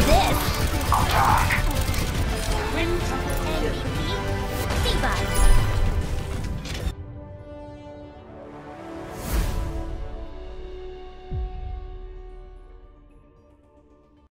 this. Attack.